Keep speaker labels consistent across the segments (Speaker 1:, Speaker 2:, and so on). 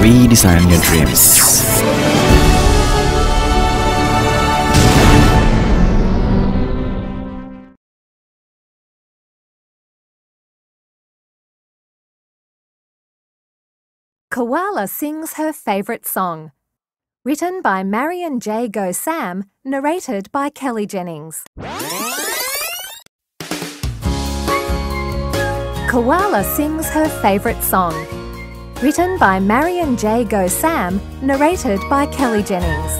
Speaker 1: redesign your dreams.
Speaker 2: Koala sings her favourite song. Written by Marion J. Go Sam, narrated by Kelly Jennings. Koala sings her favourite song. Written by Marion J. Go Sam, narrated by Kelly Jennings.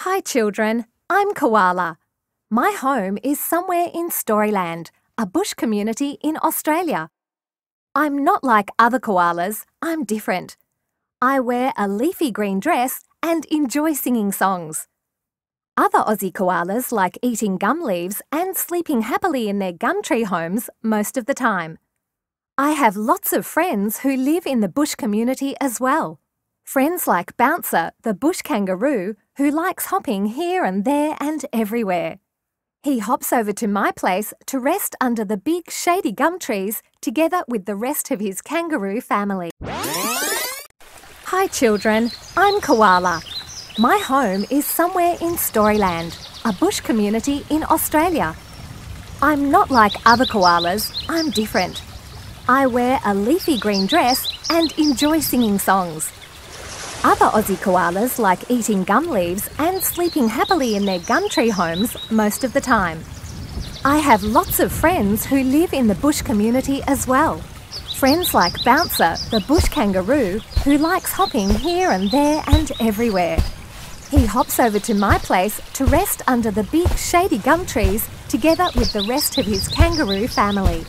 Speaker 2: Hi, children. I'm Koala. My home is somewhere in Storyland, a bush community in Australia. I'm not like other koalas, I'm different. I wear a leafy green dress and enjoy singing songs. Other Aussie koalas like eating gum leaves and sleeping happily in their gum tree homes most of the time. I have lots of friends who live in the bush community as well. Friends like Bouncer, the bush kangaroo, who likes hopping here and there and everywhere. He hops over to my place to rest under the big shady gum trees together with the rest of his kangaroo family. Hi children, I'm Koala. My home is somewhere in Storyland, a bush community in Australia. I'm not like other koalas, I'm different. I wear a leafy green dress and enjoy singing songs. Other Aussie koalas like eating gum leaves and sleeping happily in their gum tree homes most of the time. I have lots of friends who live in the bush community as well. Friends like Bouncer, the bush kangaroo, who likes hopping here and there and everywhere. He hops over to my place to rest under the big shady gum trees together with the rest of his kangaroo family.